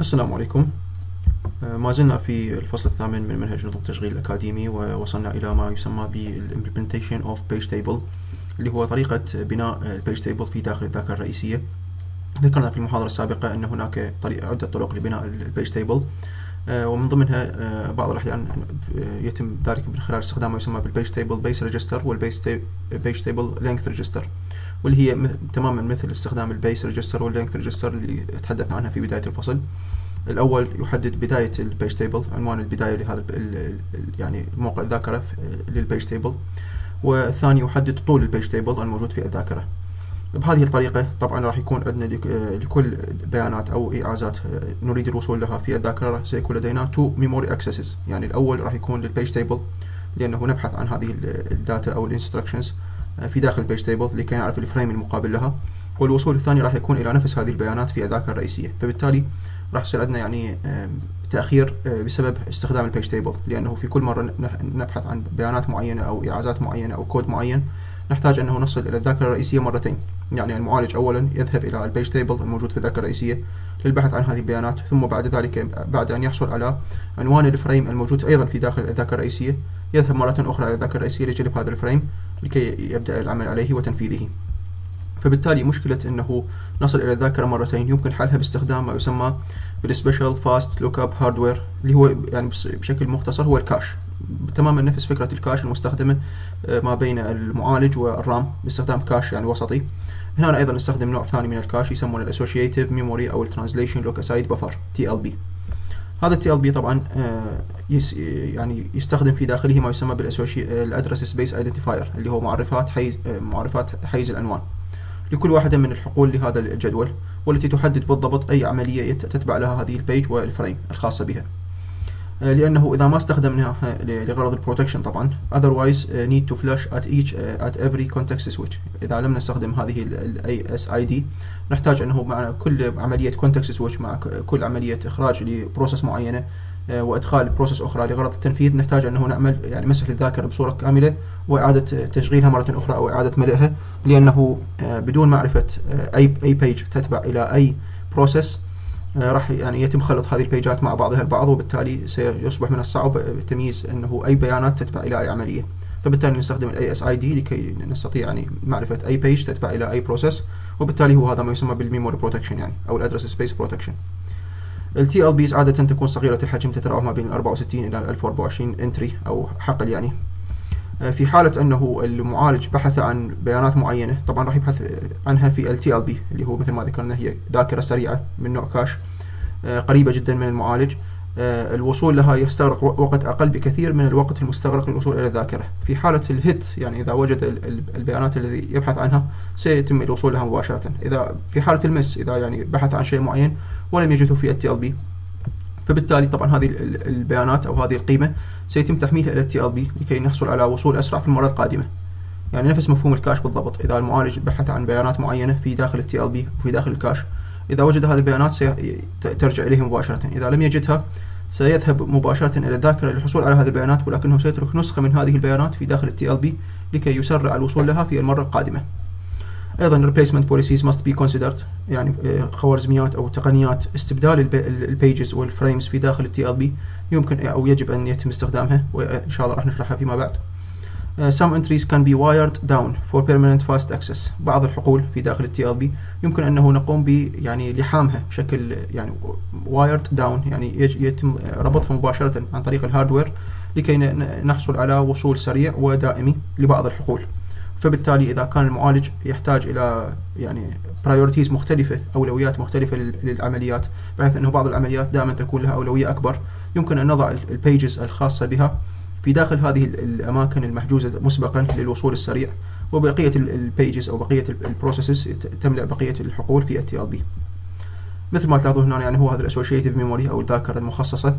السلام عليكم. آه، ما زلنا في الفصل الثامن من منهج نظم التشغيل الأكاديمي ووصلنا إلى ما يسمى بال implementation of page table اللي هو طريقة بناء ال page table في داخل الذاكرة الرئيسية. ذكرنا في المحاضرة السابقة أن هناك طريقة عدة طرق لبناء ال page table آه، ومن ضمنها آه، بعض الأحيان يتم ذلك من خلال استخدام ما يسمى بال page table base register وال page table length register واللي هي تماما مثل استخدام ال base register وال length register اللي تحدثنا عنها في بداية الفصل. الأول يحدد بداية ال page table عنوان البداية لهذا يعني موقع الذاكرة لل page table والثاني يحدد طول ال page table الموجود في الذاكرة. بهذه الطريقة طبعا راح يكون عندنا لكل بيانات أو إيعازات نريد الوصول لها في الذاكرة سيكون لدينا two memory accesses يعني الأول راح يكون لل page table لأنه نبحث عن هذه ال data أو ال instructions في داخل ال page table لكي نعرف ال frame المقابل لها. والوصول الثاني راح يكون إلى نفس هذه البيانات في الذاكرة الرئيسية. فبالتالي راح يصير عندنا يعني تأخير آه، بسبب استخدام ال page table. لأنه في كل مرة نبحث عن بيانات معينة أو إيعازات معينة أو كود معين نحتاج أنه نصل إلى الذاكرة الرئيسية مرتين. يعني المعالج أولا يذهب إلى ال page table الموجود في الذاكرة الرئيسية للبحث عن هذه البيانات ثم بعد ذلك بعد أن يحصل على عنوان ال frame الموجود أيضا في داخل الذاكرة الرئيسية يذهب مرة أخرى إلى الذاكرة الرئيسية لجلب هذا ال frame. لكي يبدأ العمل عليه وتنفيذه. فبالتالي مشكلة أنه نصل إلى الذاكرة مرتين. يمكن حلها باستخدام ما يسمى بال special fast lookup hardware اللي هو يعني بشكل مختصر هو ال cache. تماما نفس فكرة ال cache المستخدمة آه، ما بين المعالج وال RAM باستخدام cache يعني وسطي. هنا أيضا نستخدم نوع ثاني من ال cache يسمونه ال associative memory أو ال translation look-aside buffer TLB هذا ال TLB طبعا آه، يس يعني يستخدم في داخله ما يسمى بال address space identifier اللي هو معرفات حيز آه، معرفات حيز العنوان لكل واحدة من الحقول لهذا الجدول والتي تحدد بالضبط أي عملية تتبع لها هذه ال page وال frame الخاصة بها. آه، لأنه إذا ما استخدمناها لغرض ال protection طبعا need to flush at each uh, at every context switch. إذا لم نستخدم هذه ال ASID نحتاج أنه مع كل عملية context switch مع كل عملية إخراج ل process معينة آه، وإدخال process أخرى لغرض التنفيذ نحتاج أنه نعمل يعني مسح للذاكرة بصورة كاملة وإعادة تشغيلها مرة أخرى أو إعادة ملئها لأنه آه، بدون معرفة آه، اي أي page تتبع إلى أي process راح يعني يتم خلط هذه ال page ات مع بعضها البعض وبالتالي سيصبح من الصعب تمييز أنه أي بيانات تتبع إلى أي عملية. فبالتالي نستخدم ال ASID لكي نستطيع يعني معرفة أي page تتبع إلى أي process وبالتالي هو هذا ما يسمى بال memory protection يعني أو ال address space protection ال TLBs عادة تكون صغيرة الحجم تتراوح ما بين 64 إلى 1024 entry أو حقل يعني آه، في حالة أنه المعالج بحث عن بيانات معينة طبعا راح يبحث عنها في ال TLB اللي هو مثل ما ذكرنا هي ذاكرة سريعة من نوع cache آه، قريبة جدا من المعالج. آه، الوصول لها يستغرق وقت أقل بكثير من الوقت المستغرق للوصول إلى الذاكرة. في حالة ال hit يعني إذا وجد البيانات الذي يبحث عنها سيتم الوصول لها مباشرة. إذا في حالة ال miss إذا يعني بحث عن شيء معين ولم يجده في ال TLB فبالتالي طبعا هذه البيانات أو هذه القيمة سيتم تحميلها إلى ال TLB لكي نحصل على وصول أسرع في المره القادمه يعني نفس مفهوم ال cache بالضبط. إذا المعالج بحث عن بيانات معينة في داخل ال TLB وفي داخل ال cache إذا وجد هذه البيانات سيرجع إليه مباشرة. إذا لم يجدها سيذهب مباشرة إلى الذاكرة للحصول على هذه البيانات ولكنه سيترك نسخة من هذه البيانات في داخل ال TLB لكي يسرع الوصول لها في المرة القادمة. أيضا replacement policies must be considered. يعني آه، خوارزميات أو تقنيات استبدال ال pages وال frames في داخل ال TLB يمكن أو يجب أن يتم استخدامها وإن شاء الله راح نشرحها فيما بعد. Uh, some entries can be wired down for permanent fast access. بعض الحقول في داخل ال TLB يمكن أنه نقوم ب يعني لحامها بشكل يعني wired down يعني يتم ربطها مباشرة عن طريق ال hardware لكي نحصل على وصول سريع ودائمي لبعض الحقول. فبالتالي إذا كان المعالج يحتاج إلى يعني priorities مختلفة أولويات مختلفة للعمليات بحيث أنه بعض العمليات دائما تكون لها أولوية أكبر. يمكن أن نضع ال pages الخاصة بها في داخل هذه الأماكن المحجوزة مسبقا للوصول السريع وبقية ال pages أو بقية ال processes تملأ بقية الحقول في ال TLB مثل ما تلاحظون هنا يعني هو هذا ال associative memory أو الذاكرة المخصصة.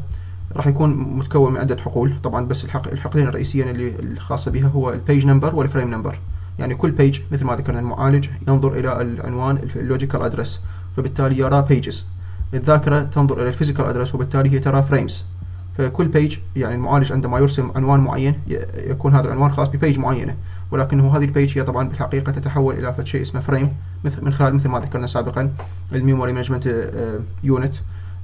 راح يكون متكون من عدة حقول. طبعا بس الحق الحقلين الرئيسيين اللي الخاصة بها هو ال page number وال frame number يعني كل page مثل ما ذكرنا المعالج ينظر إلى العنوان ال logical address فبالتالي يرى pages الذاكرة تنظر إلى ال physical address وبالتالي هي ترى frames فكل page يعني المعالج عندما يرسم عنوان معين يكون هذا العنوان خاص ب page معينة. ولكنه هذه ال page هي طبعا بالحقيقة تتحول إلى شيء اسمه frame مثل من خلال مثل ما ذكرنا سابقا ال memory management unit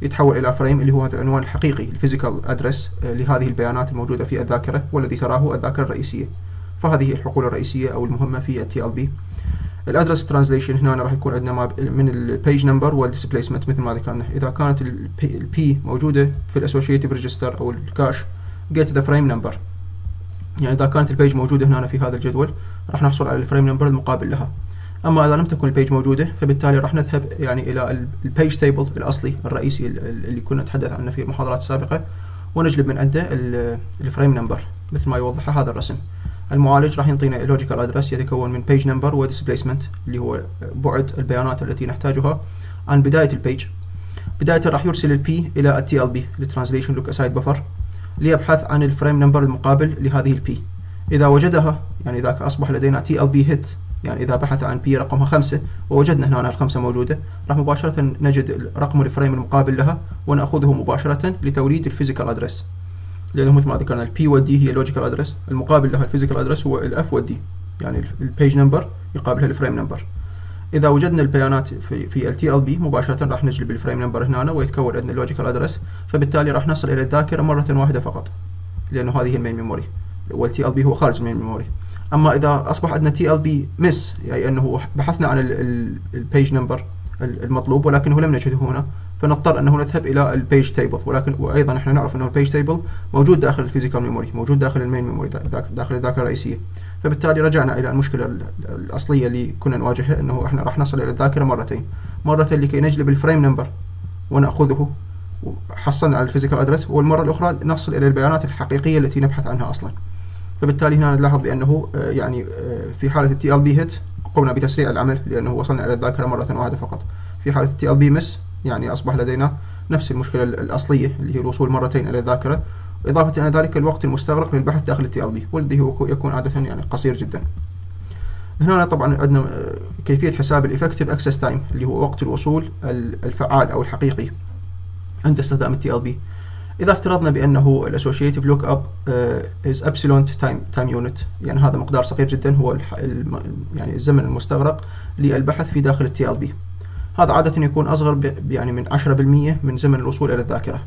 يتحول إلى frame اللي هو هذا العنوان الحقيقي ال physical address لهذه البيانات الموجودة في الذاكرة والذي تراه الذاكرة الرئيسية. فهذه الحقول الرئيسية أو المهمة في ال TLB. ال address translation هنا راح يكون عندنا من ال page number وال displacement مثل ما ذكرنا. إذا كانت ال P موجودة في ال associative register أو ال cache get the frame number يعني إذا كانت ال page موجودة هنا في هذا الجدول راح نحصل على ال frame number المقابل لها. أما إذا لم تكن ال page موجودة فبالتالي راح نذهب يعني إلى ال page table الأصلي الرئيسي اللي كنا نتحدث عنه في المحاضرات السابقه ونجلب من عنده ال frame number مثل ما يوضح هذا الرسم. المعالج راح يعطينا logical address يتكون من page number و displacement اللي هو بعد البيانات التي نحتاجها. عن بداية البيج بداية راح يرسل ال P إلى ال TLB ال translation look aside buffer ليبحث عن ال frame number المقابل لهذه ال P إذا وجدها يعني إذا أصبح لدينا TLB hit يعني إذا بحث عن P رقمها خمسة ووجدنا هنا الخمسة موجودة راح مباشرة نجد رقم ال frame المقابل لها ونأخذه مباشرة لتوليد ال physical address لأنه مثل ما ذكرنا ال P وال D هي ال logical address المقابل لها ال physical address هو ال F وال D يعني ال page number يقابلها ال frame number إذا وجدنا البيانات في في ال TLB مباشرة راح نجلب ال frame number هنا ويتكون عندنا ال logical address فبالتالي راح نصل إلى الذاكرة مرة واحدة فقط لأنه هذه ال main memory وال TLB هو خارج ال main memory أما إذا أصبح عندنا TLB miss يعني أنه بحثنا عن ال page number المطلوب ولكنه لم نجده هنا. فنضطر أنه نذهب إلى ال page table ولكن وأيضا إحنا نعرف أنه ال page table موجود داخل ال physical memory موجود داخل ال main memory داخل الذاكرة الرئيسية. فبالتالي رجعنا إلى المشكلة الأصلية اللي كنا نواجهها إنه إحنا راح نصل إلى الذاكرة مرتين. مره لكي نجلب ال frame number ونأخذه وحصلنا على ال physical address والمرة الأخرى نصل إلى البيانات الحقيقية التي نبحث عنها أصلا. فبالتالي هنا نلاحظ بأنه آه، يعني آه، في حالة ال TLB hit قمنا بتسريع العمل لأنه وصلنا إلى الذاكرة مرة واحدة فقط. في حالة ال TLB miss يعني أصبح لدينا نفس المشكلة الأصلية اللي هي الوصول مرتين إلى الذاكرة. إضافة إلى ذلك الوقت المستغرق للبحث داخل ال TLB والذي هو يكون عادة يعني قصير جدا. هنا طبعا عندنا آه، كيفية حساب ال effective access time اللي هو وقت الوصول الفعال أو الحقيقي عند استخدام ال TLB إذا افترضنا بأنه ال associative lookup is epsilon time time unit يعني هذا مقدار صغير جدا هو يعني الزمن المستغرق للبحث في داخل ال TLB هذا عادة يكون أصغر يعني من 10% من زمن الوصول إلى الذاكرة.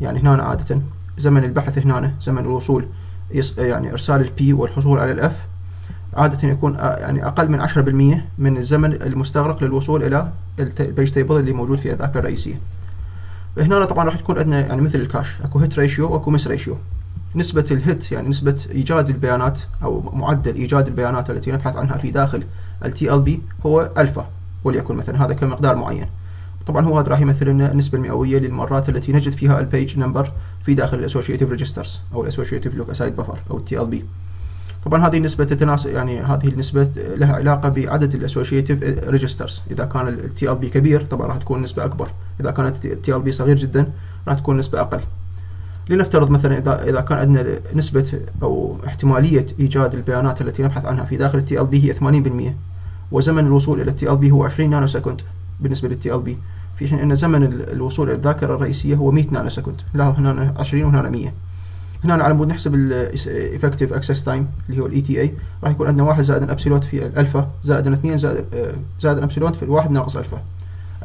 يعني هنا عادة زمن البحث هنا زمن الوصول يعني إرسال ال P والحصول على ال F عادة يكون يعني أقل من 10% من الزمن المستغرق للوصول إلى ال page table اللي موجود في الذاكرة الرئيسية. هنا طبعا راح تكون عندنا يعني مثل ال cache أكو hit ratio واكو miss ratio نسبة ال hit يعني نسبة إيجاد البيانات أو معدل إيجاد البيانات التي نبحث عنها في داخل ال TLB هو ألفا. وليكن مثلا هذا كمقدار معين. طبعا هو هذا راح يمثل لنا النسبة المئوية للمرات التي نجد فيها ال page number في داخل ال associative registers أو ال associative look aside buffer أو ال TLB طبعا هذه النسبة تتناسب يعني هذه النسبة لها علاقة بعدد ال associative registers إذا كان ال TLB كبير طبعا راح تكون نسبة أكبر. إذا كانت ال TLB صغير جدا راح تكون نسبة أقل. لنفترض مثلا إذا إذا كان عندنا نسبة أو احتمالية إيجاد البيانات التي نبحث عنها في داخل ال TLB هي 80% وزمن الوصول إلى ال TLB هو 20 nanosecond بالنسبة لل TLB في حين أن زمن الوصول إلى الذاكرة الرئيسية هو 100 nanosecond لاحظ هنا 20 وهنا 100 هنا على مود نحسب ال effective access time اللي هو ال EAT راح يكون عندنا 1 زائد ابسلون في الالفا زائد 2 زائد آه، زائد ابسلون في الواحد ناقص ألفا.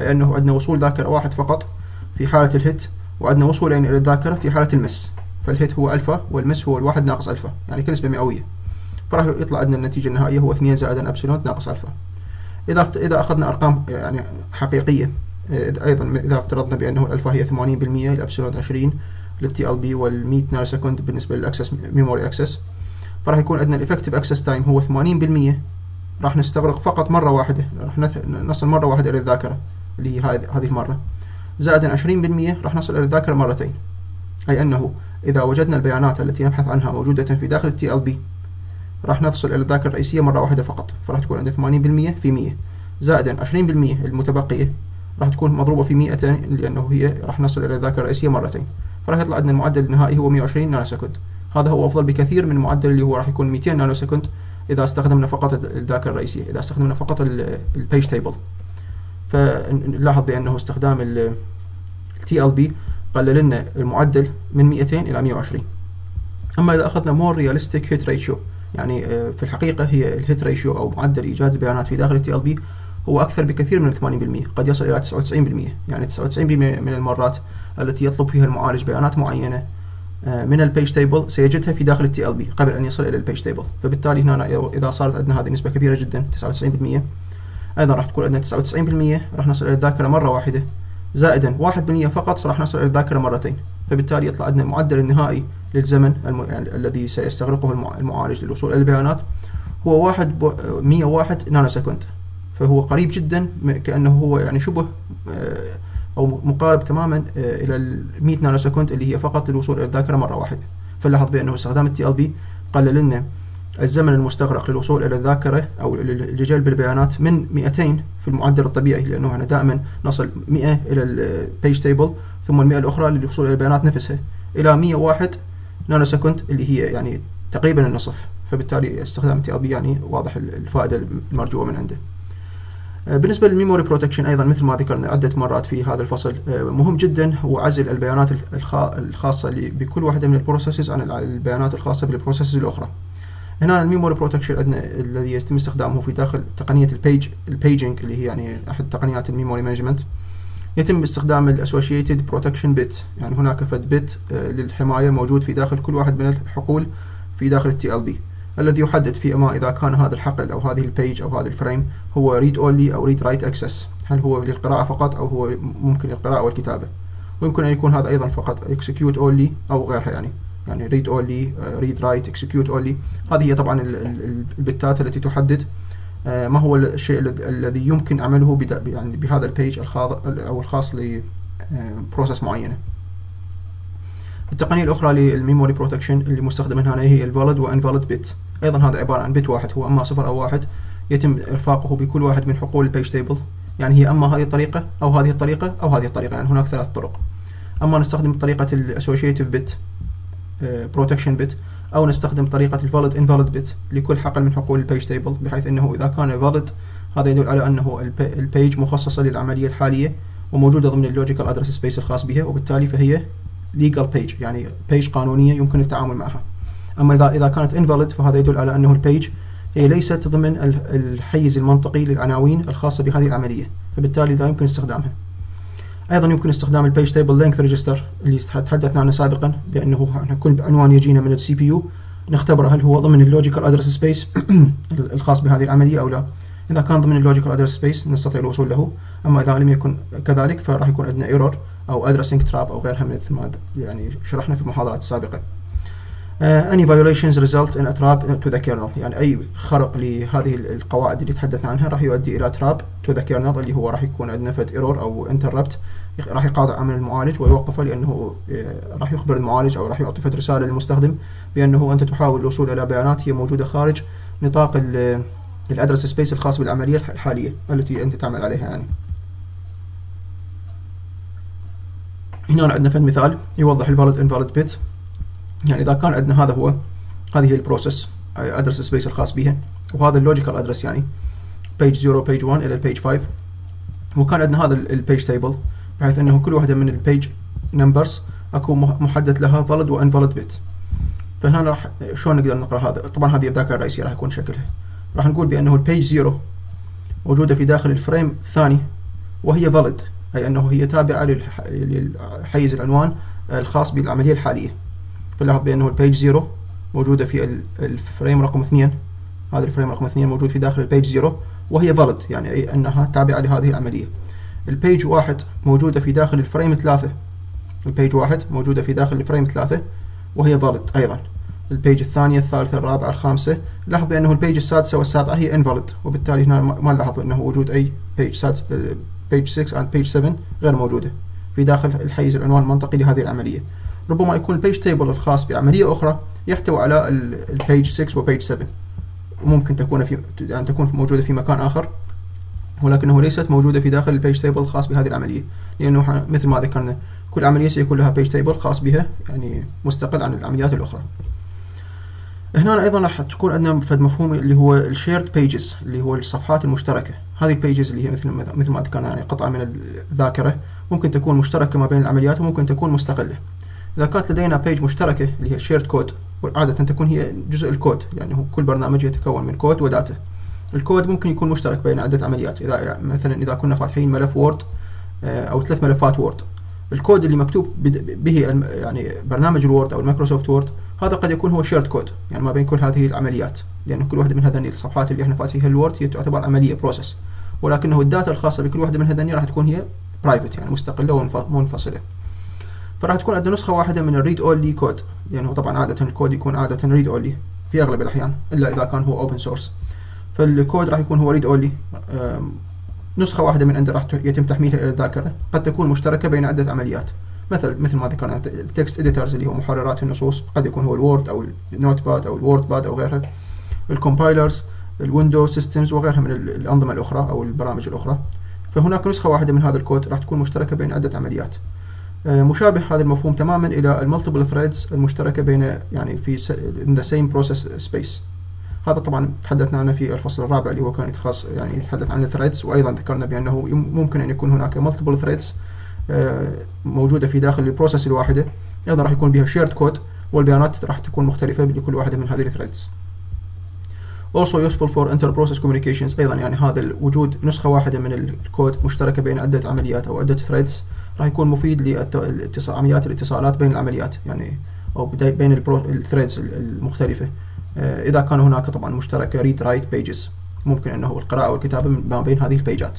أي أنه عندنا وصول ذاكرة واحد فقط في حالة ال hit وعندنا وصولين إلى الذاكرة في حالة ال miss فال hit هو alpha وال miss هو الواحد ناقص ألفا. يعني كنسبة مئوية. فراح يطلع عندنا النتيجة النهائية هو 2 زائد ابسلون ناقص ألفا. إذا إذا أخذنا أرقام يعني حقيقية آه، أيضا إذا افترضنا بأنه الألفا هي 80% الابسلون 20 لل TLB وال 100 nanosecond بالنسبة لل access memory access. فراح يكون عندنا ال effective access time هو 80% راح نستغرق فقط مرة واحدة راح نصل مرة واحدة إلى الذاكرة اللي هي هذه المرة. زائدا 20% راح نصل إلى الذاكرة مرتين. أي أنه إذا وجدنا البيانات التي نبحث عنها موجودة في داخل ال TLB راح نصل إلى الذاكرة الرئيسية مرة واحدة فقط فراح تكون عندنا 80% في 100 زائدا 20% المتبقية راح تكون مضروبة في 100 لأنه هي راح نصل إلى الذاكرة الرئيسية مرتين. فراح يطلع عندنا المعدل النهائي هو 120 nanosecond هذا هو أفضل بكثير من المعدل اللي هو راح يكون 200 nanosecond إذا استخدمنا فقط الذاكرة الرئيسية إذا استخدمنا فقط ال page table فنلاحظ بأنه استخدام ال TLB قلل لنا المعدل من 200 إلى 120 أما إذا أخذنا more realistic hit ratio يعني آه، في الحقيقة هي ال hit ratio أو معدل إيجاد البيانات في داخل ال TLB هو أكثر بكثير من 80% قد يصل إلى 99% يعني 99% من المرات التي يطلب فيها المعالج بيانات معينة آه، من ال page table سيجدها في داخل ال TLB قبل أن يصل إلى ال page table فبالتالي هنا اذا صارت عندنا هذه نسبة كبيرة جدا 99% أيضا راح تكون عندنا 99% راح نصل إلى الذاكرة مرة واحدة. زائدا 1% فقط راح نصل إلى الذاكرة مرتين. فبالتالي يطلع عندنا المعدل النهائي للزمن الم... يعني الذي سيستغرقه المعالج للوصول إلى البيانات هو واحد ب... 101 nanosecond فهو قريب جدا كأنه هو يعني شبه آه، أو مقارب تماما آه، إلى ال 100 nanosecond اللي هي فقط للوصول إلى الذاكرة مرة واحدة. فلاحظ بأنه استخدام ال TLB قلل لنا الزمن المستغرق للوصول إلى الذاكرة أو لجلب البيانات من 200 في المعدل الطبيعي لأنه إحنا دائما نصل 100 إلى ال page table ثم ال 100 الأخرى للوصول إلى البيانات نفسها. إلى 101 nanosecond اللي هي يعني تقريبا النصف فبالتالي استخدام ال TLB يعني واضح الفائدة المرجوة من عنده. آه، بالنسبة لل memory protection أيضا مثل ما ذكرنا عدة مرات في هذا الفصل. آه، مهم جدا هو عزل البيانات الخاصة بكل واحدة من ال processes عن البيانات الخاصة بال processes الأخرى. هنا ال memory protection عندنا الذي يتم استخدامه في داخل تقنية ال page ال paging اللي هي يعني أحد تقنيات ال memory management يتم استخدام ال associated protection bit يعني هناك فد bit آه، للحماية موجود في داخل كل واحد من الحقول في داخل ال page الذي يحدد في أما إذا كان هذا الحقل أو هذه ال page أو هذا ال frame هو read only أو read write access. هل هو للقراءة فقط أو هو ممكن للقراءة والكتابة. ويمكن أن يكون هذا أيضا فقط execute only أو غيرها يعني. يعني read only read write execute only. هذه هي طبعا ال bitات التي تحدد. آه، ما هو الشيء الذي يمكن عمله يعني بهذا ال page أو الخاص ل process معينة. التقنية الأخرى لل memory protection اللي مستخدمة هنا هي ال valid و invalid bit أيضا هذا عبارة عن bit واحد هو أما صفر أو واحد يتم إرفاقه بكل واحد من حقول ال page table يعني هي أما هذه الطريقة أو هذه الطريقة أو هذه الطريقة يعني هناك ثلاث طرق. أما نستخدم طريقة ال associative bit protection bit أو نستخدم طريقة ال valid invalid bit لكل حقل من حقول ال page table بحيث أنه إذا كان valid هذا يدل على أنه ال page مخصصة للعملية الحالية وموجودة ضمن ال logical address space الخاص بها وبالتالي فهي legal page يعني page قانونية يمكن التعامل معها. أما إذا إذا كانت invalid فهذا يدل على أنه ال page هي ليست ضمن الحيز المنطقي للعناوين الخاصة بهذه العملية فبالتالي لا يمكن استخدامها. أيضا يمكن استخدام ال page table length register اللي تحدثنا عنه سابقا بأنه كل عنوان يجينا من ال CPU نختبره هل هو ضمن ال logical address space الخاص بهذه العملية أو لا. إذا كان ضمن ال logical address space نستطيع الوصول له. أما إذا لم يكن كذلك فراح يكون عندنا error أو addressing trap أو غيرها مثل ما يعني شرحنا في المحاضرات السابقة. Uh, any violations result in a trap to the kernel. يعني أي خرق لهذه القواعد اللي تحدثنا عنها راح يؤدي إلى trap to the kernel اللي هو راح يكون عندنا فد error أو interrupt راح يقاطع عمل المعالج ويوقفه لأنه آه، راح يخبر المعالج أو راح يعطي فد رسالة للمستخدم بأنه أنت تحاول الوصول إلى بيانات هي موجودة خارج نطاق ال address space الخاص بالعملية الحالية التي أنت تعمل عليها يعني. هنا عندنا فد مثال يوضح ال valid invalid bit. يعني إذا كان عندنا هذا هو هذه هي ال process address space الخاص بها وهذا ال logical address يعني page 0 page 1 إلى ال page 5 وكان عندنا هذا ال page table بحيث أنه كل واحدة من ال page numbers أكو محدد لها valid و invalid bit. فهنا راح شلون نقدر نقرأ هذا؟ طبعا هذه الذاكرة الرئيسية راح يكون شكلها. راح نقول بأنه ال page 0 موجودة في داخل ال frame الثاني وهي valid أي أنه هي تابعة للحيز العنوان الخاص بالعملية الحالية. فلاحظ بأنه ال page zero موجودة في ال frame رقم اثنين. هذا ال frame رقم اثنين موجود في داخل ال page zero وهي valid يعني أي أنها تابعة لهذه العملية. ال page واحد موجودة في داخل ال frame ثلاثة. ال page واحد موجودة في داخل ال frame ثلاثة وهي valid أيضا. ال page الثانية الثالثة الرابعة الخامسة لاحظ بأنه ال page السادسة والسابعة هي invalid وبالتالي هنا ما نلاحظ أنه وجود أي page سادس page 6 and page 7 غير موجودة في داخل الحيز العنوان المنطقي لهذه العملية. ربما يكون ال page table الخاص بعملية أخرى يحتوي على ال page 6 و page 7 وممكن تكون في يعني تكون موجودة في مكان آخر. ولكنه ليست موجودة في داخل ال page table الخاص بهذه العملية لأنه مثل ما ذكرنا كل عملية سيكون لها page table خاص بها يعني مستقل عن العمليات الأخرى. هنا أيضا راح تكون عندنا فد مفهوم اللي هو ال shared pages اللي هو الصفحات المشتركة. هذه ال pages اللي هي مثل مثل ما ذكرنا يعني قطعة من الذاكرة ممكن تكون مشتركة ما بين العمليات وممكن تكون مستقلة. إذا كانت لدينا page مشتركة اللي هي shared code وعاده تكون هي جزء الكود يعني هو كل برنامج يتكون من code و data. الكود ممكن يكون مشترك بين عدة عمليات. إذا يعني مثلا إذا كنا فاتحين ملف وورد أو ثلاث ملفات وورد الكود اللي مكتوب به يعني برنامج الوورد أو المايكروسوفت وورد هذا قد يكون هو shared code يعني ما بين كل هذه العمليات. لأن كل واحدة من هذين الصفحات اللي إحنا فاتحينها الوورد هي تعتبر عملية process ولكنه ال data الخاصة بكل واحدة من هذين راح تكون هي private يعني مستقلة ومنفصلة فراح تكون عندنا نسخة واحدة من ال read only code لأنه طبعا عادة الكود يكون عادة read only في أغلب الأحيان إلا إذا كان هو open source فالكود راح يكون هو read only نسخة واحدة من عنده راح يتم تحميلها إلى الذاكرة. قد تكون مشتركة بين عدة عمليات. مثل مثل ما ذكرنا ال text editors اللي هو محررات النصوص قد يكون هو الوورد أو النوت باد أو الوورد باد أو غيرها. ال compilers ال window systems وغيرها من الأنظمة الأخرى أو البرامج الأخرى. فهناك نسخة واحدة من هذا الكود راح تكون مشتركة بين عدة عمليات. مشابه هذا المفهوم تماما إلى ال multiple threads المشتركة بين يعني في in the same process space. هذا طبعا تحدثنا عنه في الفصل الرابع اللي هو كان يتخص يعني يتحدث عن ال threads وأيضا ذكرنا بأنه ممكن أن يكون هناك multiple threads موجودة في داخل ال process الواحدة. أيضا راح يكون بها shared code والبيانات راح تكون مختلفة لكل واحدة من هذه ال threads also useful for inter-process communications أيضا يعني هذا وجود نسخة واحدة من الكود مشتركة بين عدة عمليات أو عدة threads راح يكون مفيد لعمليات الاتصالات بين العمليات يعني أو بين ال threads المختلفة. إذا كان هناك طبعا مشتركة read write pages ممكن أنه القراءة والكتابة ما بين هذه ال pageات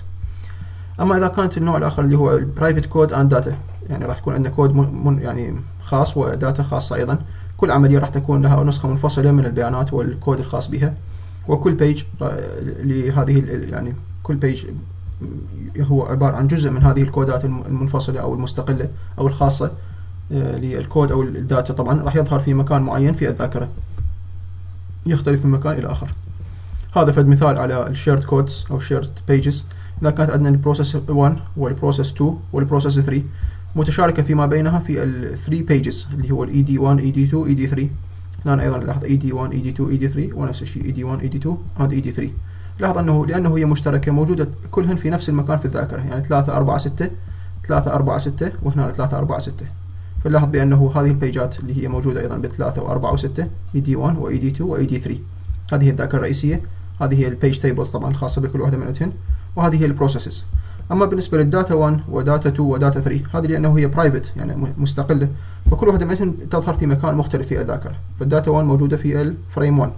أما إذا كانت النوع الآخر اللي هو ال private code and data يعني راح تكون عندنا كود من يعني خاص و data خاصة أيضا. كل عملية راح تكون لها نسخة منفصلة من البيانات والكود الخاص بها. وكل page لهذه يعني كل page هو عبارة عن جزء من هذه ال codeات المنفصلة أو المستقلة أو الخاصة للكود أو ال data. طبعا راح يظهر في مكان معين في الذاكره يختلف من مكان إلى آخر. هذا فد مثال على ال shared codes أو shared pages إذا كانت عندنا ال process 1 وال process 2 وال process 3 متشاركة فيما بينها في ال 3 pages اللي هو ال ED1 ED2 ED3 هنا أيضا لاحظ ED1 ED2 ED3 ونفس الشيء ED1 ED2 هذا ED3 لاحظ أنه لأنه هي مشتركة موجودة كلهن في نفس المكان في الذاكرة يعني 3 4 6 3 4 6 وهنا 3 4 6 فنلاحظ بأنه هذه ال pageات اللي هي موجودة أيضا ب 3 و4 و6 ED1 و ED2 و ED3 هذه هي الذاكرة الرئيسية هذه هي ال page tables طبعا الخاصة بكل واحدة منهن وهذه هي ال processes أما بالنسبة لل data 1 و data 2 و data 3 هذه لأنه هي private يعني مستقلة. فكل واحدة منهم تظهر في مكان مختلف في الذاكرة. فال data 1 موجودة في ال frame 1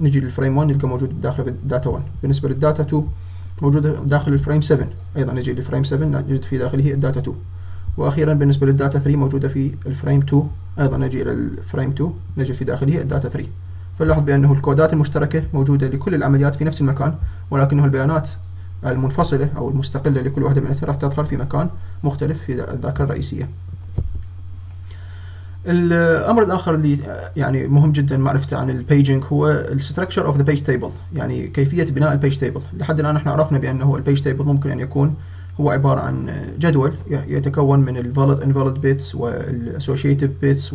نجي لل frame 1 نلقى موجود داخل ال data 1 بالنسبة لل data 2 موجودة داخل ال frame 7 أيضا نجي لل frame 7 نجد في داخله ال data 2 وأخيرا بالنسبة لل data 3 موجودة في ال frame 2 أيضا نجي إلى ال frame 2 نجد في داخله ال data 3 فنلاحظ بأنه ال codeات المشتركة موجودة لكل العمليات في نفس المكان ولكنه البيانات المنفصلة أو المستقلة لكل واحدة من راح تظهر في مكان مختلف في الذاكرة الرئيسية. الأمر الآخر اللي يعني مهم جدا معرفته عن ال paging هو ال structure of the page table يعني كيفية بناء ال page table لحد الآن إحنا عرفنا بأنه ال page table ممكن أن يكون هو عبارة عن جدول يتكون من ال valid invalid bits وال associative bits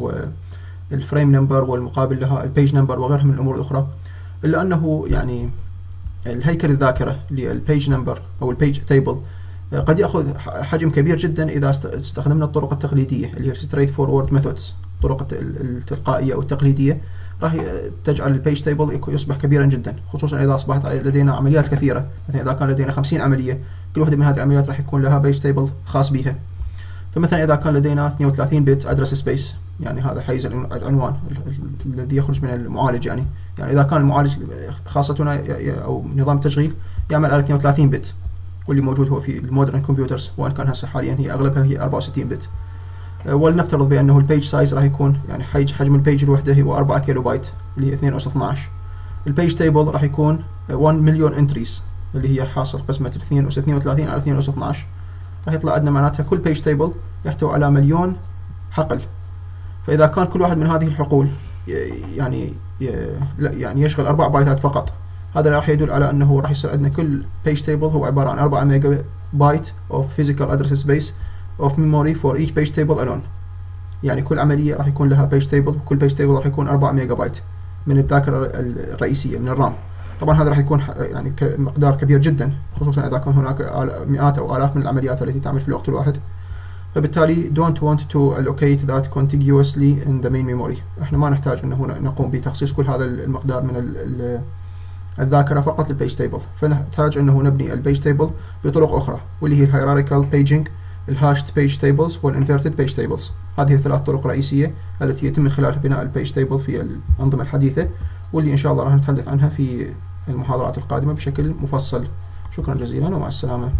وال frame number والمقابل لها ال page number وغيرها من الأمور الأخرى. إلا أنه يعني الهيكل الذاكرة لل page number أو ال page table قد يأخذ حجم كبير جدا إذا استخدمنا الطرق التقليدية اللي هي straight forward methods الطرق التلقائية أو التقليدية. راح تجعل ال page table يصبح كبيرا جدا خصوصا إذا أصبحت لدينا عمليات كثيرة. مثلا إذا كان لدينا 50 عملية كل واحدة من هذه العمليات راح يكون لها page table خاص بها فمثلا إذا كان لدينا 32 bit address space يعني هذا حيز العنوان الذي يخرج من المعالج يعني. يعني إذا كان المعالج خاصتنا أو نظام التشغيل يعمل على 32 bit واللي موجود هو في ال modern computers وإن كان هسه حاليا هي أغلبها هي 64 bit ولنفترض بأنه ال page size راح يكون يعني حجم ال page الوحدة هو 4 كيلو بايت اللي هي 2 اس 12 ال page table راح يكون 1 مليون entries اللي هي حاصل قسمة 2 أس 32 على 2 أس 12 راح يطلع عندنا معناتها كل page table يحتوي على مليون حقل. فإذا كان كل واحد من هذه الحقول يعني يعني يشغل أربع بايتات فقط هذا راح يدل على أنه راح يصير عندنا كل page table هو عبارة عن 4 mega byte of physical address space of memory for each page table alone يعني كل عملية راح يكون لها page table وكل page table راح يكون 4 ميجا بايت من الذاكرة الرئيسية من ال RAM. طبعا هذا راح يكون يعني مقدار كبير جدا خصوصا إذا كان هناك مئات أو آلاف من العمليات التي تعمل في الوقت الواحد. فبالتالي don't want to allocate that contiguously in the main memory. إحنا ما نحتاج انه نقوم بتخصيص كل هذا المقدار من الذاكرة فقط لل page table فنحتاج أنه نبني ال page table بطرق أخرى واللي هي ال hierarchical paging ال hashed page tables وال inverted page tables هذه الثلاث طرق رئيسية التي يتم من خلالها بناء ال page table في الأنظمة الحديثة واللي إن شاء الله راح نتحدث عنها في المحاضرات القادمة بشكل مفصل. شكرا جزيلا ومع السلامة.